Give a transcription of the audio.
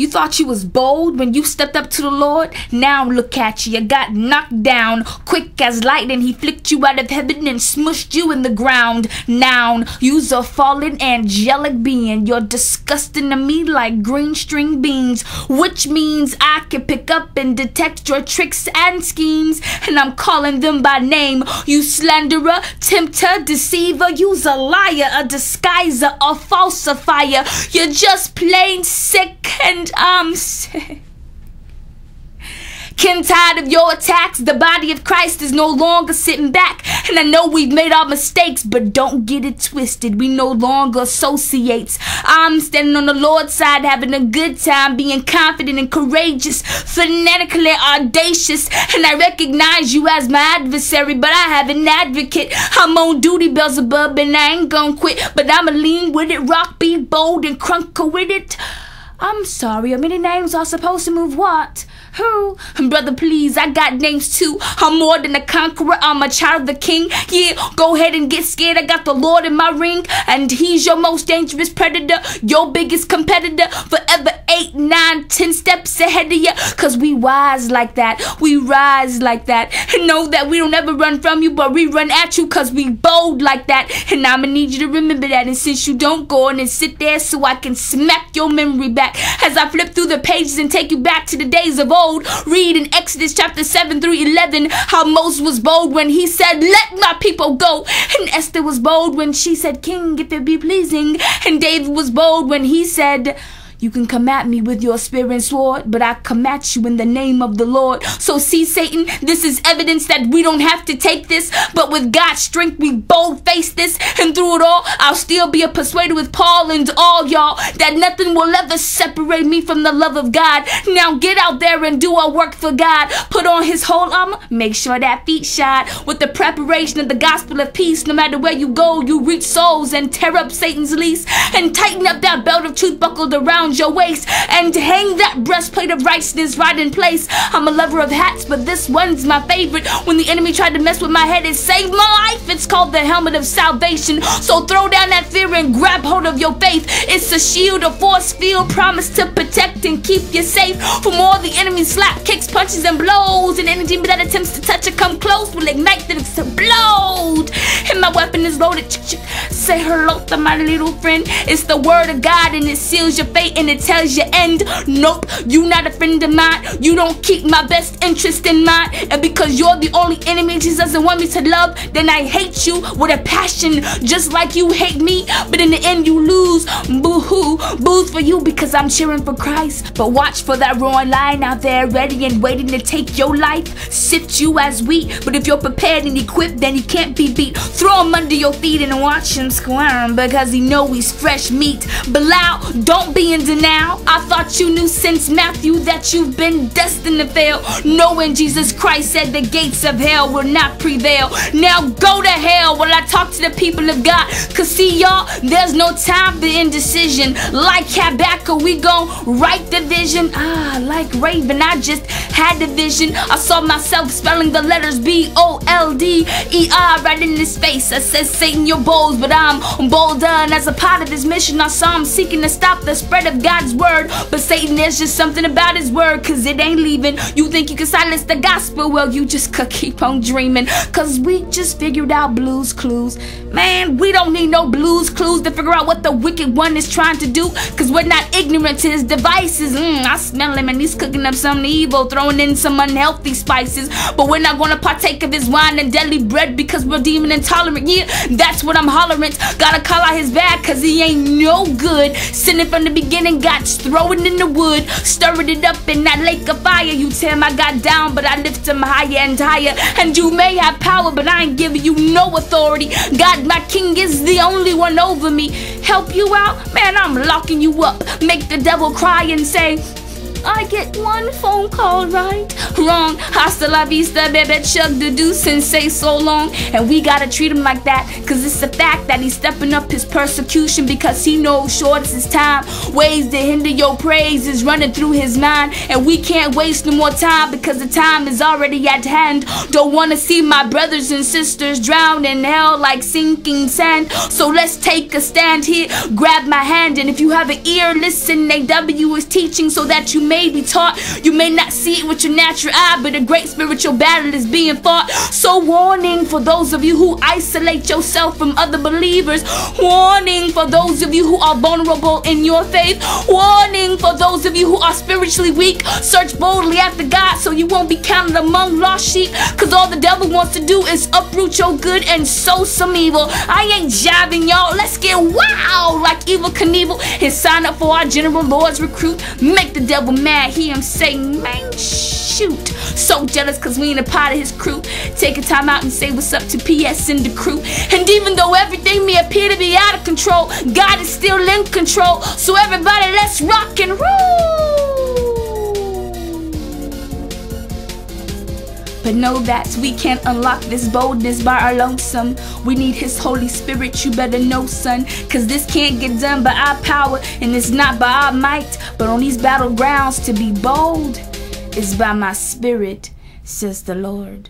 You thought you was bold when you stepped up to the Lord? Now look at you. You got knocked down quick as lightning. He flicked you out of heaven and smushed you in the ground. Noun, you's a fallen angelic being. You're disgusting to me like green string beans, which means I can pick up and detect your tricks and schemes. And I'm calling them by name. You slanderer, tempter, deceiver. You's a liar, a disguiser, a falsifier. You're just plain sick and I'm sick. Kin tired of your attacks. The body of Christ is no longer sitting back. And I know we've made our mistakes, but don't get it twisted. We no longer associates. I'm standing on the Lord's side, having a good time, being confident and courageous, fanatically audacious. And I recognize you as my adversary, but I have an advocate. I'm on duty, Beelzebub, and I ain't gonna quit. But I'ma lean with it, rock, be bold, and crunker with it. I'm sorry, how many names are supposed to move what? Who? Brother, please, I got names too. I'm more than a conqueror. I'm a child of the king. Yeah, go ahead and get scared. I got the Lord in my ring, and he's your most dangerous predator, your biggest competitor. Forever eight, nine, ten steps ahead of you. Cause we wise like that. We rise like that. And know that we don't ever run from you, but we run at you cause we bold like that. And I'ma need you to remember that. And since you don't go on and sit there so I can smack your memory back as I flip through the pages and take you back to the days of old. Read in Exodus chapter 7 through 11 how Moses was bold when he said, Let my people go. And Esther was bold when she said, King, if it be pleasing. And David was bold when he said, you can come at me with your spear and sword, but I come at you in the name of the Lord. So see, Satan, this is evidence that we don't have to take this, but with God's strength, we both face this. And through it all, I'll still be a persuader with Paul and all y'all that nothing will ever separate me from the love of God. Now get out there and do our work for God. Put on his whole armor, make sure that feet shine with the preparation of the gospel of peace. No matter where you go, you reach souls and tear up Satan's lease and tighten up that belt of truth buckled around around your waist and hang that breastplate of righteousness right in place. I'm a lover of hats, but this one's my favorite. When the enemy tried to mess with my head, it saved my life. It's called the helmet of salvation. So throw down that fear and grab hold of your faith. It's a shield, a force field, promise to protect and keep you safe from all the enemy's slap, kicks, punches, and blows. And any demon that attempts to touch or come close will ignite and explode. And my weapon is loaded. Say hello to my little friend. It's the word of God and it seals your fate and it tells you end. Nope, you not a friend of mine. You don't keep my best interest in mind. And because you're the only enemy Jesus doesn't want me to love, then I hate you with a passion just like you hate me. But in the end, you lose. Boo hoo, boos for you because I'm cheering for Christ. But watch for that roaring lion out there ready and waiting to take your life. Sift you as wheat. But if you're prepared and equipped, then he can't be beat. Throw him under your feet and watch him squirm because he know he's fresh meat. Belial, don't be in now. I thought you knew since Matthew that you've been destined to fail. Knowing Jesus Christ said the gates of hell will not prevail. Now go to hell while I talk to the people of God. Cause see, y'all, there's no time for indecision. Like Habakkuk, we gon' write the vision. Ah, like Raven, I just had the vision. I saw myself spelling the letters B O L D E R right in his face. I said, Satan, you're bold, but I'm bolder. And as a part of this mission, I saw him seeking to stop the spread of God's word. But Satan, there's just something about his word, cause it ain't leaving. You think you can silence the gospel? Well, you just could keep on dreaming. Cause we just figured out Blue's Clues. Man, we don't need no Blue's Clues to figure out what the wicked one is trying to do. Cause we're not ignorant to his devices. Mm, I smell him and he's cooking up something evil, throwing in some unhealthy spices. But we're not gonna partake of his wine and deadly bread because we're demon intolerant. Yeah, that's what I'm hollering. Gotta call out his bad cause he ain't no good. Sinning from the beginning and throwing in the wood, stirring it up in that lake of fire. You tear my God down, but I lift him higher and higher. And you may have power, but I ain't giving you no authority. God, my king, is the only one over me. Help you out? Man, I'm locking you up. Make the devil cry and say, I get one phone call right. Wrong. Hasta la vista, baby. Chug the deuce and say so long. And we gotta treat him like that. Cause it's a fact that he's stepping up his persecution because he knows short is his time. Ways to hinder your praise is running through his mind. And we can't waste no more time because the time is already at hand. Don't wanna see my brothers and sisters drown in hell like sinking sand. So let's take a stand here. Grab my hand. And if you have an ear, listen. AW is teaching so that you may be taught. You may not see it with your natural eye, but a great spiritual battle is being fought. So, warning for those of you who isolate yourself from other believers. Warning for those of you who are vulnerable in your faith. Warning for those of you who are spiritually weak. Search boldly after God so you won't be counted among lost sheep. Cause all the devil wants to do is uproot your good and sow some evil. I ain't jiving y'all. Let's get wild like Evel Knievel and sign up for our General Lord's recruit. Make the devil mad. Hear him say, man, shoot. So jealous cause we ain't a part of his crew. Take a time out and say what's up to PS and the crew. And even though everything may appear to be out of control, God is still in control. So everybody, let's rock and roll. But know that we can't unlock this boldness by our lonesome. We need His Holy Spirit, you better know, son. Cause this can't get done by our power, and it's not by our might. But on these battlegrounds, to be bold is by my spirit, says the Lord.